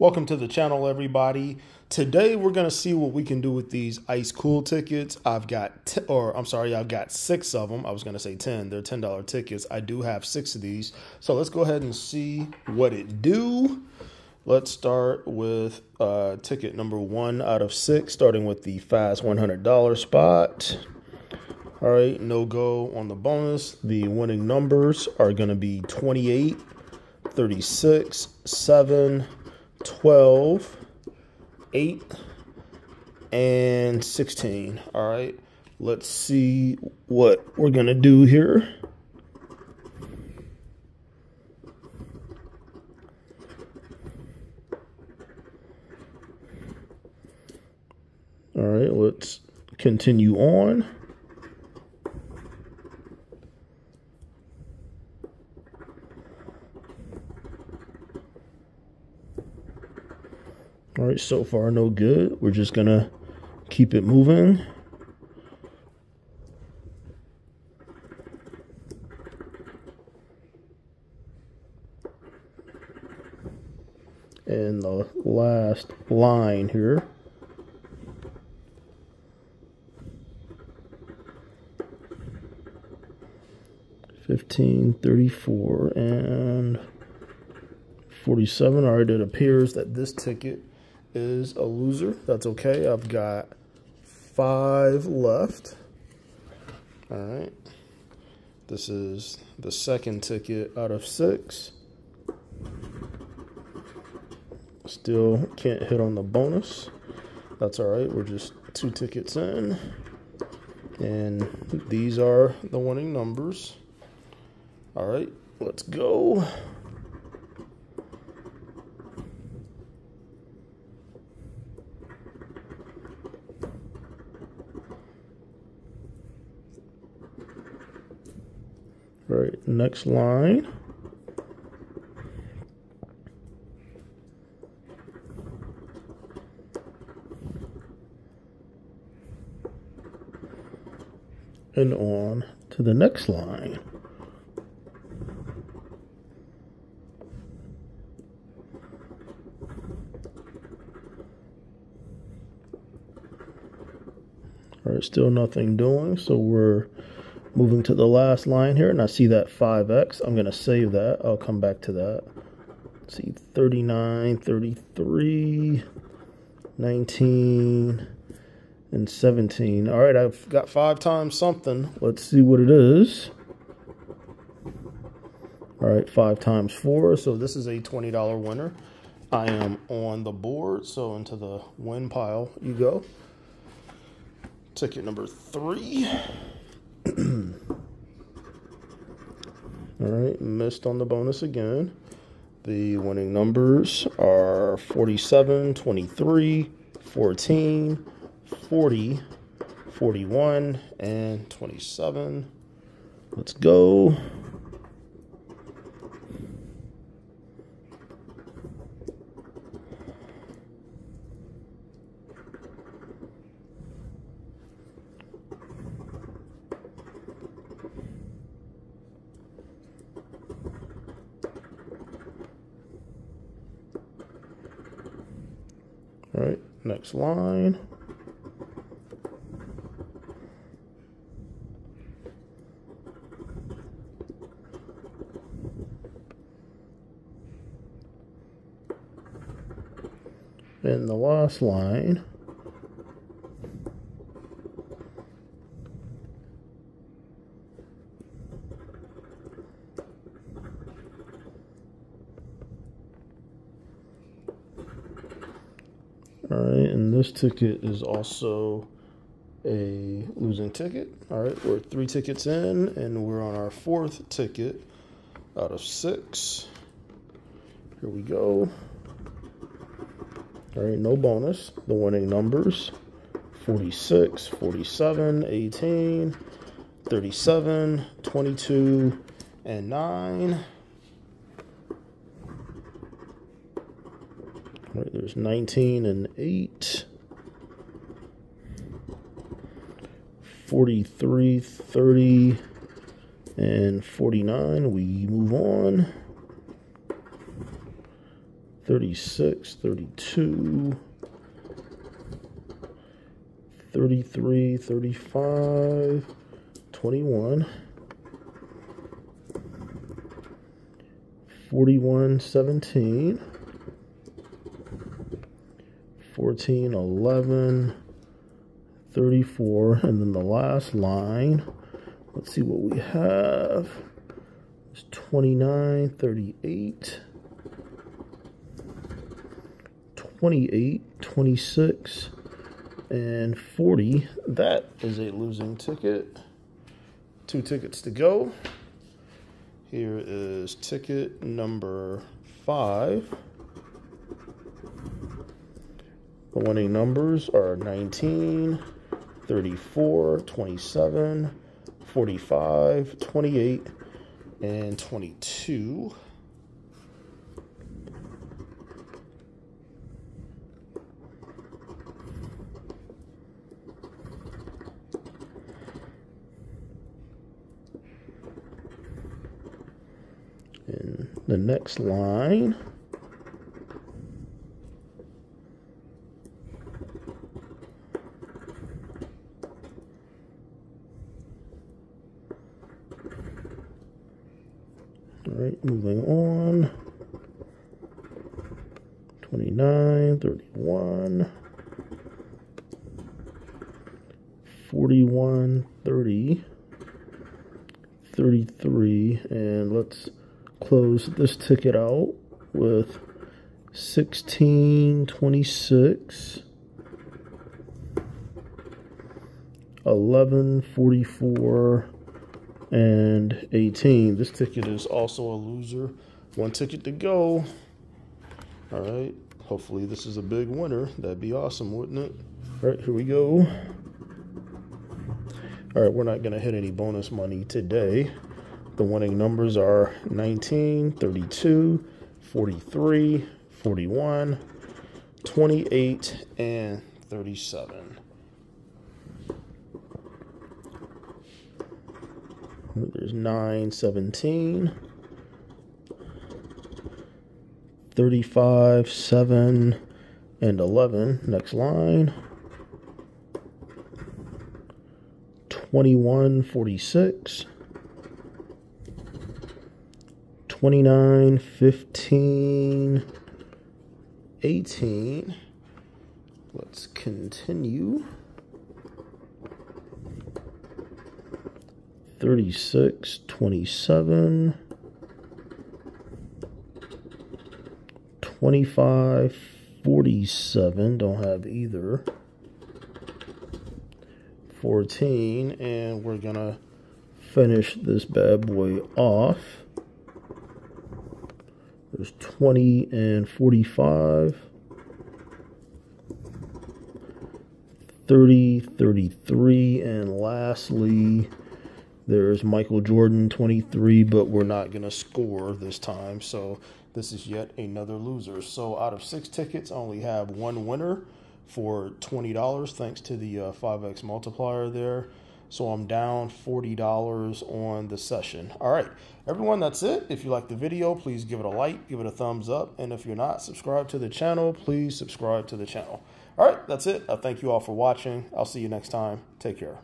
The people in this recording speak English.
Welcome to the channel, everybody. Today we're gonna see what we can do with these ice cool tickets. I've got, or I'm sorry, I've got six of them. I was gonna say ten. They're ten dollar tickets. I do have six of these. So let's go ahead and see what it do. Let's start with uh, ticket number one out of six, starting with the fast $100 spot. All right, no go on the bonus. The winning numbers are going to be 28, 36, 7, 12, 8, and 16. All right, let's see what we're going to do here. All right, let's continue on. Right, so far no good. We're just gonna keep it moving. And the last line here. Fifteen, thirty-four, and 47. All right, it appears that this ticket is a loser. That's okay. I've got five left. All right. This is the second ticket out of six. Still can't hit on the bonus. That's all right. We're just two tickets in. And these are the winning numbers. All right, let's go. All right, next line. And on to the next line. All right, still nothing doing, so we're moving to the last line here, and I see that 5x. I'm going to save that. I'll come back to that. Let's see, 39, 33, 19, and 17. All right, I've got five times something. Let's see what it is. All right, five times four. So this is a $20 winner. I am on the board, so into the win pile you go. Ticket number three. All right, missed on the bonus again. The winning numbers are 47, 23, 14, 40, 41, and 27. Let's go. All right, next line. And the last line. All right, and this ticket is also a losing ticket. All right, we're three tickets in, and we're on our fourth ticket out of six. Here we go. All right, no bonus. The winning numbers 46, 47, 18, 37, 22, and 9. All right, there's 19 and 8. 43, 30, and 49. We move on. 36, 32, 33, 35, 21, 41, 17, 14, 11, 34, and then the last line, let's see what we have. It's 29, 38, 28, 26, and 40. That is a losing ticket. Two tickets to go. Here is ticket number five. The winning numbers are 19, 34, 27, 45, 28, and 22. In the next line, All right, moving on. 29, 31, 41, 30, 33, and let's close this ticket out with 16, 26, 11, 44, and 18. This ticket is also a loser. One ticket to go. All right. Hopefully, this is a big winner. That'd be awesome, wouldn't it? All right, here we go. All right, we're not going to hit any bonus money today. The winning numbers are 19, 32, 43, 41, 28, and 37. There's 9, 17, 35, 7, and 11. Next line. 21, 46. 29, 15, 18. Let's continue. 36, 27, 25, 47, don't have either. 14, and we're gonna finish this bad boy off. There's 20 and 45. 30, 33, and lastly, there's Michael Jordan, 23, but we're not going to score this time. So this is yet another loser. So out of six tickets, I only have one winner for $20 thanks to the uh, 5x multiplier there. So I'm down $40 on the session. All right, everyone, that's it. If you like the video, please give it a like, give it a thumbs up. And if you're not subscribed to the channel, please subscribe to the channel. All right, that's it. I thank you all for watching. I'll see you next time. Take care.